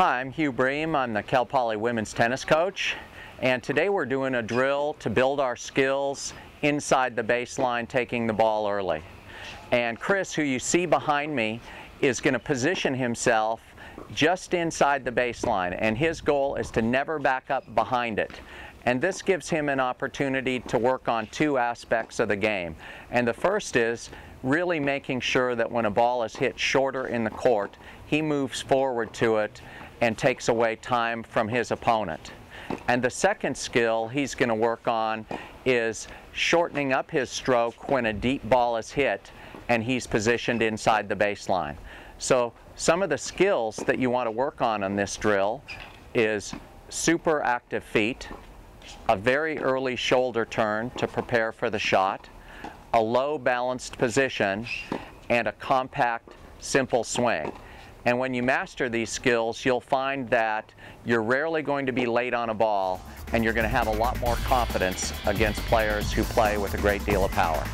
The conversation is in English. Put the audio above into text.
Hi, I'm Hugh Bream. I'm the Cal Poly women's tennis coach. And today we're doing a drill to build our skills inside the baseline, taking the ball early. And Chris, who you see behind me, is going to position himself just inside the baseline. And his goal is to never back up behind it. And this gives him an opportunity to work on two aspects of the game. And the first is really making sure that when a ball is hit shorter in the court, he moves forward to it and takes away time from his opponent. And the second skill he's going to work on is shortening up his stroke when a deep ball is hit and he's positioned inside the baseline. So some of the skills that you want to work on on this drill is super active feet, a very early shoulder turn to prepare for the shot, a low balanced position, and a compact, simple swing. And when you master these skills, you'll find that you're rarely going to be late on a ball and you're going to have a lot more confidence against players who play with a great deal of power.